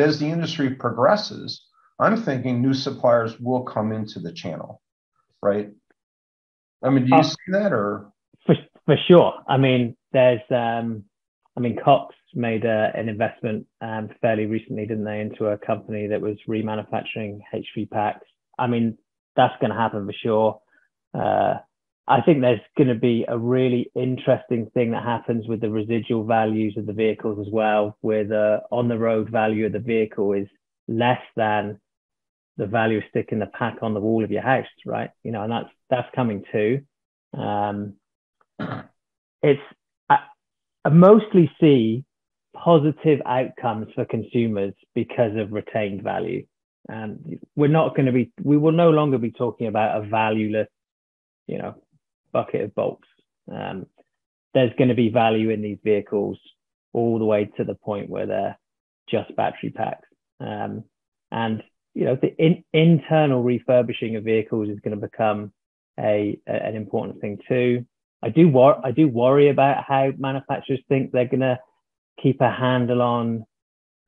as the industry progresses, I'm thinking new suppliers will come into the channel, right? I mean, do you uh, see that or? For, for sure. I mean, there's, um, I mean, Cox made a, an investment um, fairly recently, didn't they, into a company that was remanufacturing HV packs. I mean, that's going to happen for sure. Uh, I think there's going to be a really interesting thing that happens with the residual values of the vehicles as well, where the on the road value of the vehicle is less than the value of sticking the pack on the wall of your house, right? You know, and that's that's coming too. Um, it's I, I mostly see positive outcomes for consumers because of retained value. And we're not going to be, we will no longer be talking about a valueless, you know, bucket of bolts. Um, there's going to be value in these vehicles all the way to the point where they're just battery packs. Um, and you know, the in, internal refurbishing of vehicles is going to become a, a, an important thing too. I do wor- I do worry about how manufacturers think they're going to keep a handle on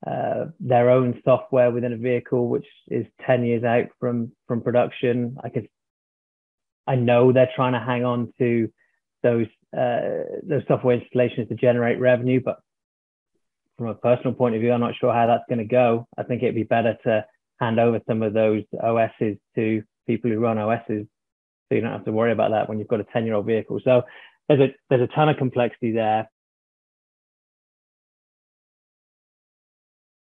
uh, their own software within a vehicle, which is 10 years out from from production. I can, I know they're trying to hang on to those uh, those software installations to generate revenue, but from a personal point of view, I'm not sure how that's going to go. I think it'd be better to hand over some of those OSs to people who run OSs, so you don't have to worry about that when you've got a 10 year old vehicle. So there's a there's a ton of complexity there.